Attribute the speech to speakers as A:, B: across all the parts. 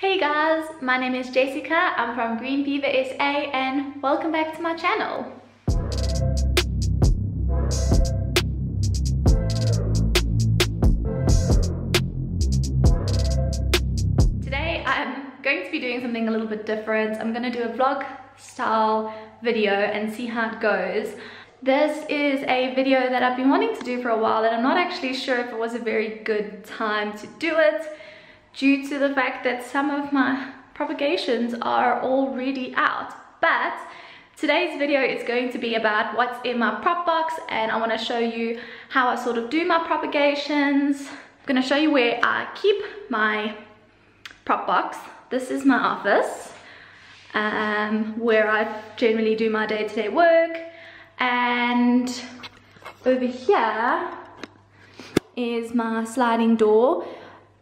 A: Hey guys, my name is Jessica, I'm from Green Fever SA and welcome back to my channel. Today I'm going to be doing something a little bit different. I'm going to do a vlog style video and see how it goes. This is a video that I've been wanting to do for a while and I'm not actually sure if it was a very good time to do it due to the fact that some of my propagations are already out. But today's video is going to be about what's in my prop box and I want to show you how I sort of do my propagations. I'm going to show you where I keep my prop box. This is my office um, where I generally do my day-to-day -day work and over here is my sliding door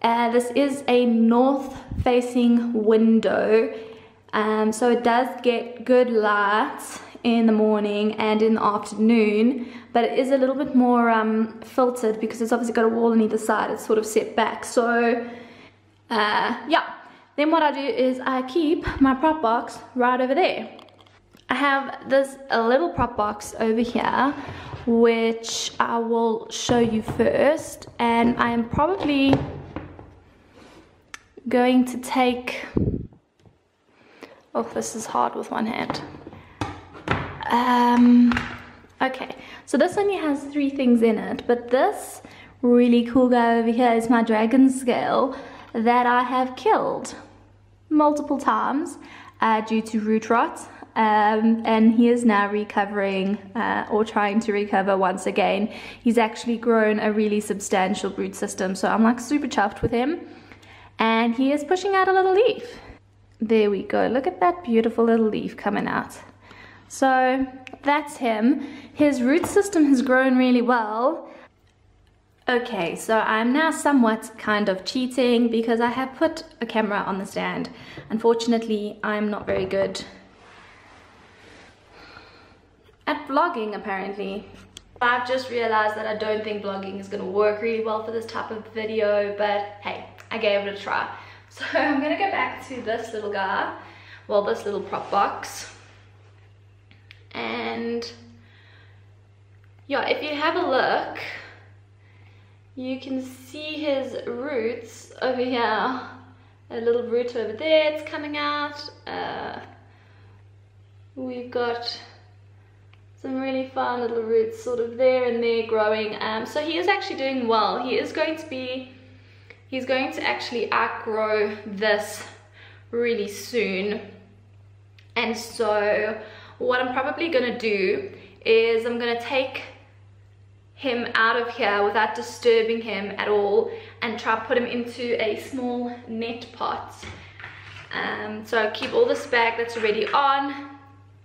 A: uh, this is a north facing window um, so it does get good light in the morning and in the afternoon but it is a little bit more um, filtered because it's obviously got a wall on either side. It's sort of set back. So uh, yeah. Then what I do is I keep my prop box right over there. I have this little prop box over here which I will show you first and I am probably going to take oh this is hard with one hand um okay so this only has three things in it but this really cool guy over here is my dragon scale that I have killed multiple times uh, due to root rot um, and he is now recovering uh, or trying to recover once again. He's actually grown a really substantial root system, so I'm like super chuffed with him. And he is pushing out a little leaf. There we go, look at that beautiful little leaf coming out. So that's him. His root system has grown really well. Okay, so I'm now somewhat kind of cheating because I have put a camera on the stand. Unfortunately, I'm not very good at vlogging apparently. I've just realized that I don't think vlogging is gonna work really well for this type of video, but hey, I gave it a try. So I'm gonna go back to this little guy, well, this little prop box. And yeah, if you have a look, you can see his roots over here. A little root over there, it's coming out. Uh, we've got some really fun little roots sort of there and there growing. Um, so he is actually doing well. He is going to be, he's going to actually outgrow this really soon. And so what I'm probably gonna do is I'm gonna take him out of here without disturbing him at all and try to put him into a small net pot. Um, so keep all the spag that's already on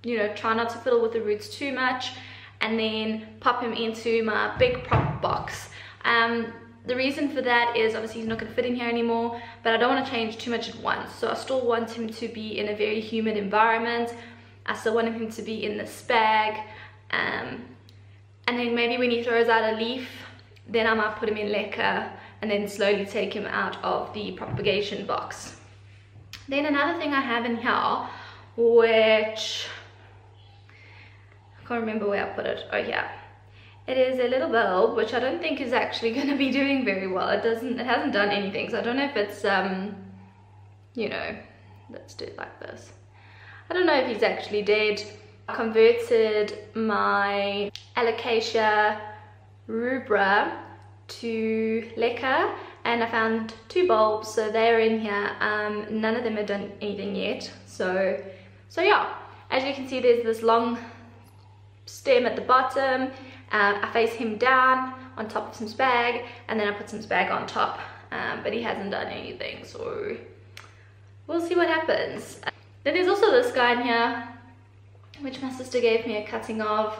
A: you know, try not to fiddle with the roots too much and then pop him into my big prop box. Um, the reason for that is obviously he's not going to fit in here anymore, but I don't want to change too much at once. So I still want him to be in a very humid environment. I still want him to be in the spag. Um, and then maybe when he throws out a leaf, then I might put him in leca and then slowly take him out of the propagation box. Then another thing I have in here, which I can't remember where I put it. Oh yeah. It is a little bulb, which I don't think is actually going to be doing very well. It doesn't, it hasn't done anything. So I don't know if it's, um, you know, let's do it like this. I don't know if he's actually dead. I converted my Alocasia rubra to leca and I found two bulbs so they're in here um, none of them have done anything yet so so yeah as you can see there's this long stem at the bottom. Um, I face him down on top of some spag and then I put some spag on top. Um, but he hasn't done anything, so we'll see what happens. Then there's also this guy in here, which my sister gave me a cutting of.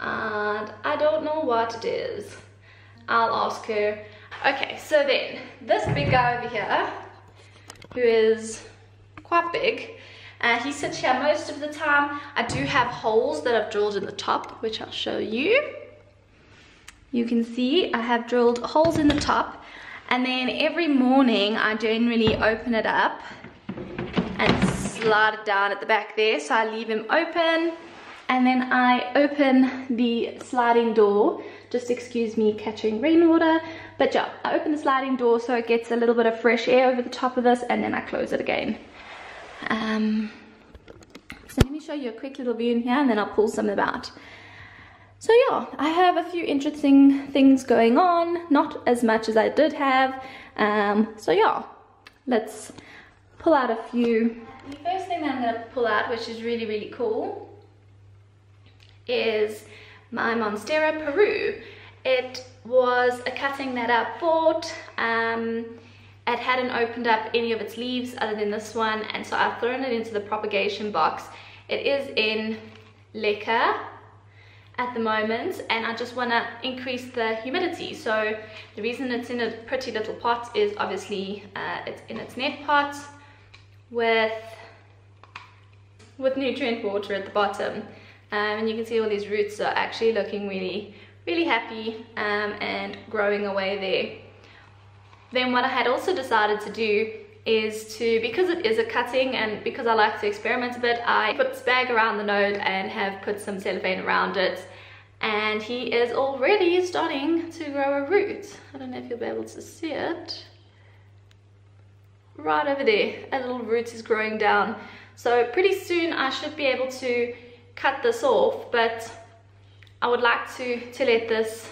A: And I don't know what it is. I'll ask her. Okay, so then, this big guy over here, who is quite big, uh, he sits here most of the time. I do have holes that I've drilled in the top, which I'll show you. You can see I have drilled holes in the top And then every morning I generally open it up and slide it down at the back there. So I leave him open and then I open the sliding door. Just excuse me catching rainwater. But yeah, I open the sliding door so it gets a little bit of fresh air over the top of this and then I close it again. Um, so let me show you a quick little view in here and then I'll pull some about. So yeah, I have a few interesting things going on, not as much as I did have. Um, so yeah, let's pull out a few. The first thing that I'm gonna pull out, which is really, really cool, is my Monstera Peru. It was a cutting that I bought. Um, it hadn't opened up any of its leaves other than this one, and so I've thrown it into the propagation box. It is in leca at the moment and I just want to increase the humidity. So the reason it's in a pretty little pot is obviously uh, it's in its net pot with with nutrient water at the bottom. Um, and you can see all these roots are actually looking really really happy um, and growing away there then what I had also decided to do is to, because it is a cutting and because I like to experiment a bit, I put spag around the node and have put some cellophane around it. And he is already starting to grow a root. I don't know if you'll be able to see it. Right over there, a little root is growing down. So pretty soon I should be able to cut this off, but I would like to, to let this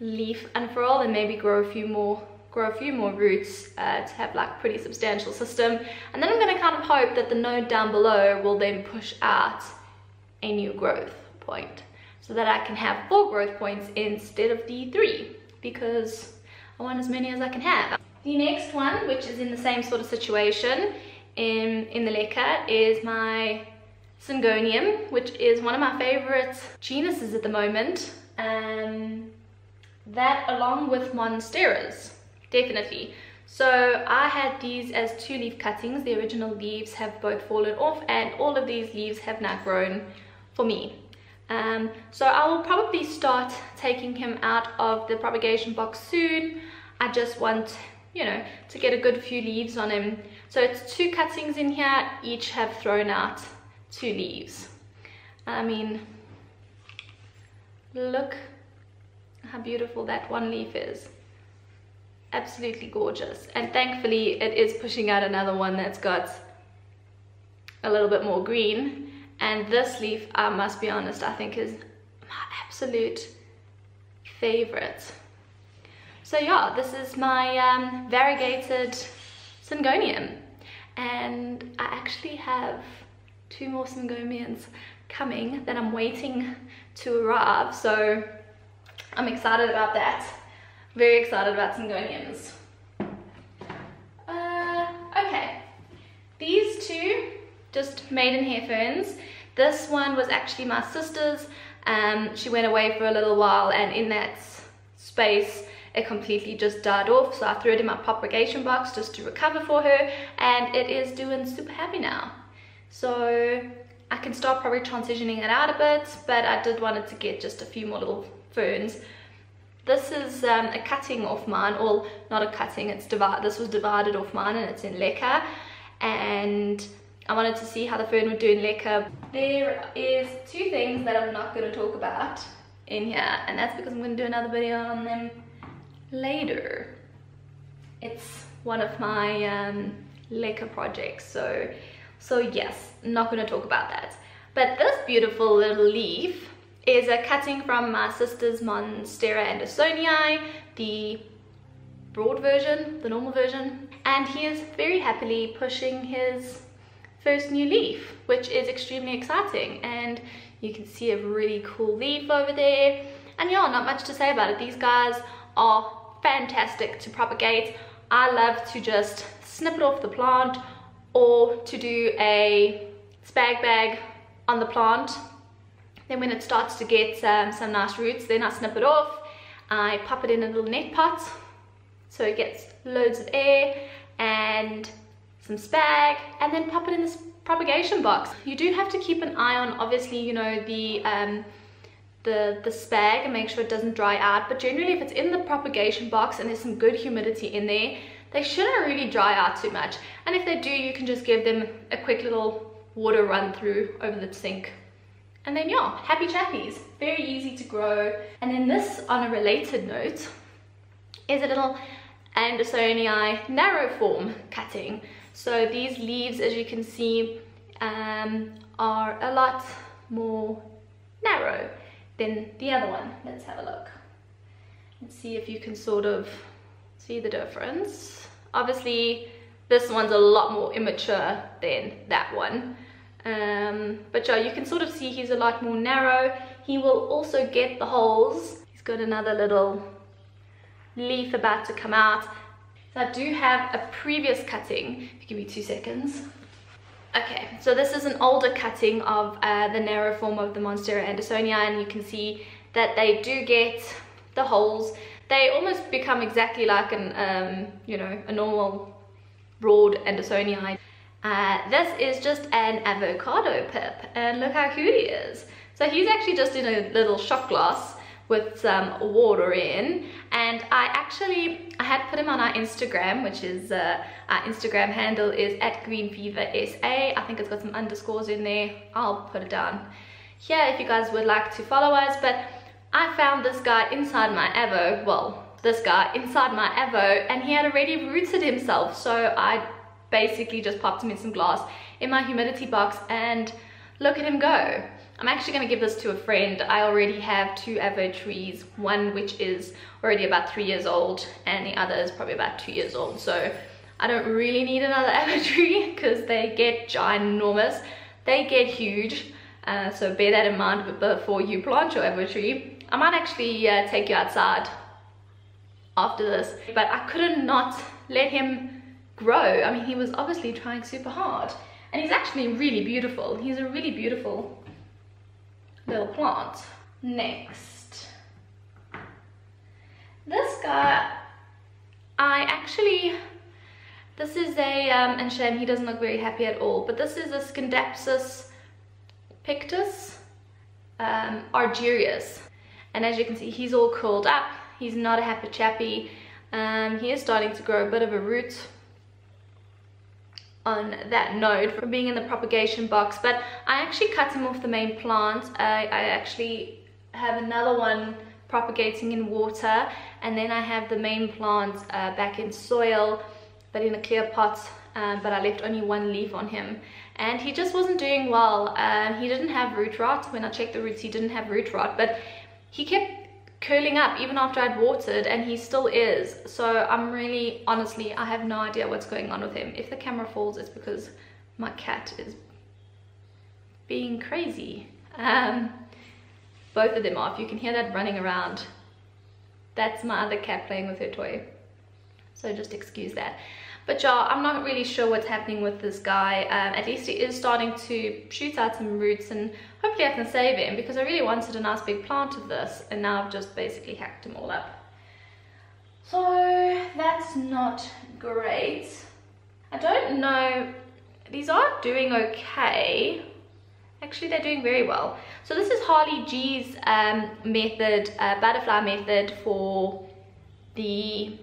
A: leaf unfurl and maybe grow a few more grow a few more roots uh, to have like pretty substantial system. And then I'm gonna kind of hope that the node down below will then push out a new growth point so that I can have four growth points instead of the three because I want as many as I can have. The next one, which is in the same sort of situation in, in the leca, is my Syngonium, which is one of my favorite genuses at the moment. Um, that along with Monsteras definitely. So I had these as two leaf cuttings. The original leaves have both fallen off and all of these leaves have now grown for me. Um, so I will probably start taking him out of the propagation box soon. I just want, you know, to get a good few leaves on him. So it's two cuttings in here, each have thrown out two leaves. I mean, look how beautiful that one leaf is absolutely gorgeous. And thankfully it is pushing out another one that's got a little bit more green. And this leaf I must be honest I think is my absolute favorite. So yeah this is my um, variegated syngonium. And I actually have two more syngoniums coming that I'm waiting to arrive. So I'm excited about that very excited about Syngoniums. Uh, okay, these two just maiden hair ferns. This one was actually my sister's. Um, she went away for a little while and in that space it completely just died off so I threw it in my propagation box just to recover for her and it is doing super happy now. So I can start probably transitioning it out a bit but I did want it to get just a few more little ferns this is um, a cutting off mine, or not a cutting, it's. This was divided off mine and it's in leca. And I wanted to see how the fern would do in leca. There is two things that I'm not going to talk about in here, and that's because I'm going to do another video on them later. It's one of my um, leca projects, so so yes, not going to talk about that. But this beautiful little leaf is a cutting from my sister's Monstera adansonii, the broad version, the normal version. And he is very happily pushing his first new leaf, which is extremely exciting. And you can see a really cool leaf over there. And yeah, not much to say about it. These guys are fantastic to propagate. I love to just snip it off the plant or to do a spag bag on the plant then when it starts to get um, some nice roots, then I snip it off. I pop it in a little net pot so it gets loads of air and some spag and then pop it in this propagation box. You do have to keep an eye on obviously, you know, the um, the, the spag and make sure it doesn't dry out. But generally if it's in the propagation box and there's some good humidity in there, they shouldn't really dry out too much. And if they do, you can just give them a quick little water run through over the sink. And then yeah, happy chappies, very easy to grow. And then this, on a related note, is a little Adansonii narrow form cutting. So these leaves, as you can see, um, are a lot more narrow than the other one. Let's have a look and see if you can sort of see the difference. Obviously, this one's a lot more immature than that one. Um, but yeah, you can sort of see he's a lot more narrow. He will also get the holes. He's got another little leaf about to come out. So I do have a previous cutting. If you give me two seconds. Okay, so this is an older cutting of uh, the narrow form of the Monstera adansonii and you can see that they do get the holes. They almost become exactly like an, um, you know, a normal broad Adansonii. Uh, this is just an avocado pip and look how cute he is. So he's actually just in a little shot glass with some water in and I actually I had put him on our Instagram which is uh, our Instagram handle is at green fever sa I think it's got some underscores in there I'll put it down here if you guys would like to follow us but I found this guy inside my Avo well this guy inside my Avo and he had already rooted himself so I basically just popped him in some glass in my humidity box and look at him go I'm actually going to give this to a friend. I already have two Avo trees, one which is already about three years old and the other is probably about two years old. So I don't really need another Avo tree because they get ginormous. They get huge. Uh, so bear that in mind before you plant your Avo tree. I might actually uh, take you outside after this, but I couldn't not let him grow. I mean, he was obviously trying super hard. And he's actually really beautiful. He's a really beautiful little plant. Next. This guy, I actually, this is a, um, and shame he doesn't look very happy at all, but this is a Scindapsus pictus um, argyraeus. And as you can see, he's all curled up. He's not a happy chappy. Um, he is starting to grow a bit of a root on that node from being in the propagation box but I actually cut him off the main plant. I, I actually have another one propagating in water and then I have the main plant uh, back in soil but in a clear pot um, but I left only one leaf on him. And he just wasn't doing well. Um, he didn't have root rot. When I checked the roots he didn't have root rot but he kept curling up even after I'd watered and he still is. So I'm really honestly I have no idea what's going on with him. If the camera falls it's because my cat is being crazy. Um, both of them are. If you can hear that running around that's my other cat playing with her toy. So just excuse that but yeah, I'm not really sure what's happening with this guy. Um, at least he is starting to shoot out some roots and hopefully I can save him because I really wanted a nice big plant of this and now I've just basically hacked him all up. So that's not great. I don't know, these are doing okay. Actually, they're doing very well. So this is Harli G's um, method, uh, butterfly method for the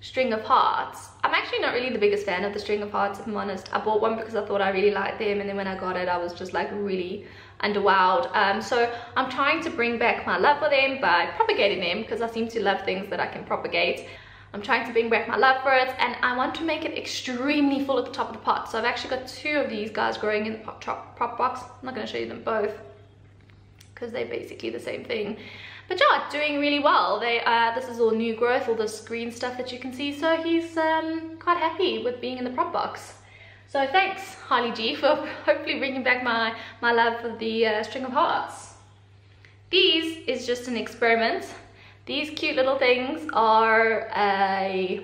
A: string of hearts. I'm actually not really the biggest fan of the string of hearts if I'm honest. I bought one because I thought I really liked them and then when I got it I was just like really underwhelmed. Um, so I'm trying to bring back my love for them by propagating them because I seem to love things that I can propagate. I'm trying to bring back my love for it and I want to make it extremely full at the top of the pot. So I've actually got two of these guys growing in the prop, prop box. I'm not going to show you them both because they're basically the same thing but yeah, doing really well. They uh, This is all new growth, all this green stuff that you can see. So he's um, quite happy with being in the prop box. So thanks, Harli G, for hopefully bringing back my, my love for the uh, string of hearts. These is just an experiment. These cute little things are uh,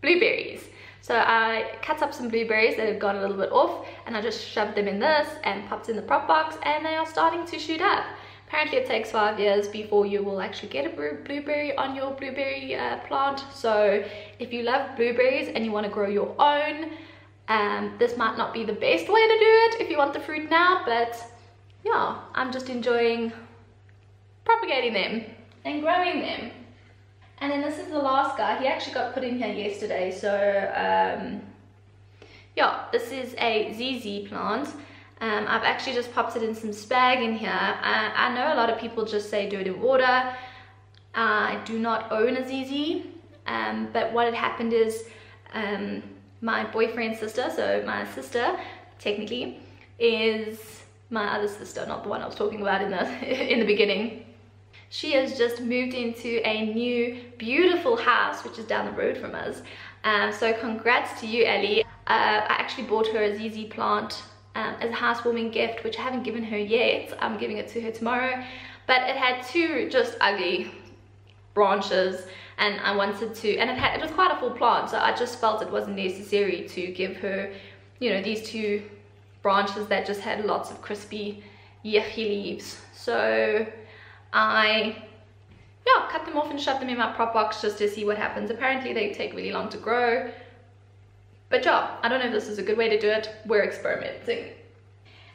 A: blueberries. So I cut up some blueberries that had gone a little bit off and I just shoved them in this and popped in the prop box and they are starting to shoot up. Apparently it takes five years before you will actually get a blueberry on your blueberry uh, plant. So if you love blueberries and you want to grow your own, um, this might not be the best way to do it if you want the fruit now, but yeah, I'm just enjoying propagating them and growing them. And then this is the last guy. He actually got put in here yesterday. So um, yeah, this is a ZZ plant. Um, I've actually just popped it in some spag in here. I, I know a lot of people just say do it in water. I do not own a ZZ. Um, but what had happened is um, my boyfriend's sister, so my sister technically, is my other sister, not the one I was talking about in the in the beginning. She has just moved into a new beautiful house which is down the road from us. Um, so congrats to you, Ellie. Uh, I actually bought her a ZZ plant um, as a housewarming gift, which I haven't given her yet. I'm giving it to her tomorrow. But it had two just ugly branches and I wanted to, and it, had, it was quite a full plant, so I just felt it wasn't necessary to give her, you know, these two branches that just had lots of crispy, yucky leaves. So I, yeah, cut them off and shut them in my prop box just to see what happens. Apparently they take really long to grow. But yeah, I don't know if this is a good way to do it. We're experimenting.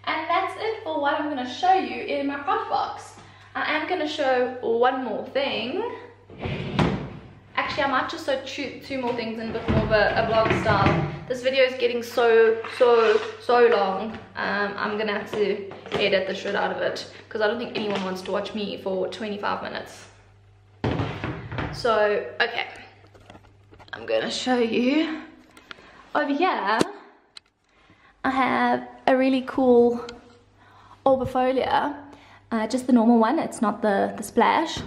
A: And that's it for what I'm gonna show you in my craft box. I am gonna show one more thing. Actually, I might just show two, two more things in a bit a, vlog style. This video is getting so, so, so long. Um, I'm gonna have to edit the shit out of it because I don't think anyone wants to watch me for 25 minutes. So, okay. I'm gonna show you. Over here, I have a really cool orbifolia, Uh, just the normal one, it's not the, the splash.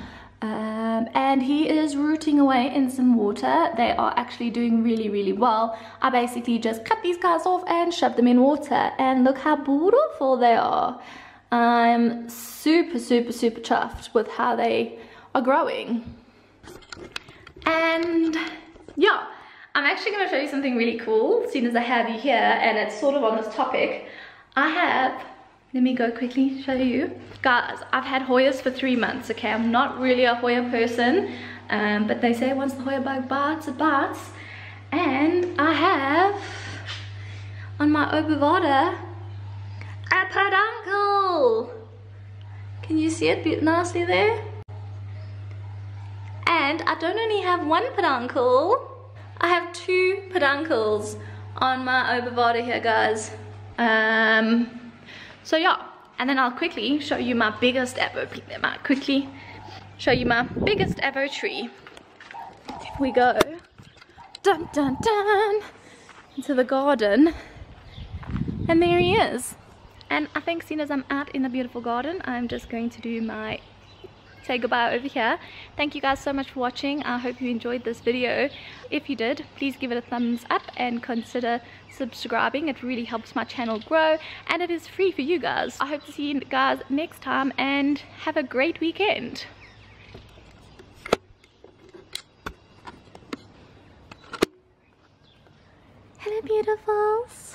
A: Um, and he is rooting away in some water. They are actually doing really, really well. I basically just cut these guys off and shove them in water. And look how beautiful they are. I'm super, super, super chuffed with how they are growing. And yeah, I'm actually going to show you something really cool, seeing as I have you here, and it's sort of on this topic. I have let me go quickly show you. Guys, I've had Hoyas for three months, okay? I'm not really a Hoya person, um, but they say once the Hoya bug bites, it bites. And I have, on my Obovata, a peduncle. Can you see it nicely there? And I don't only have one peduncle, I have two peduncles on my Obovata here, guys. Um, so yeah, and then I'll quickly show you my biggest ever, I quickly show you my biggest ever tree. If we go, dun dun dun, into the garden, and there he is. And I think seeing as I'm out in the beautiful garden, I'm just going to do my say goodbye over here. Thank you guys so much for watching. I hope you enjoyed this video. If you did please give it a thumbs up and consider subscribing. It really helps my channel grow and it is free for you guys. I hope to see you guys next time and have a great weekend. Hello beautifuls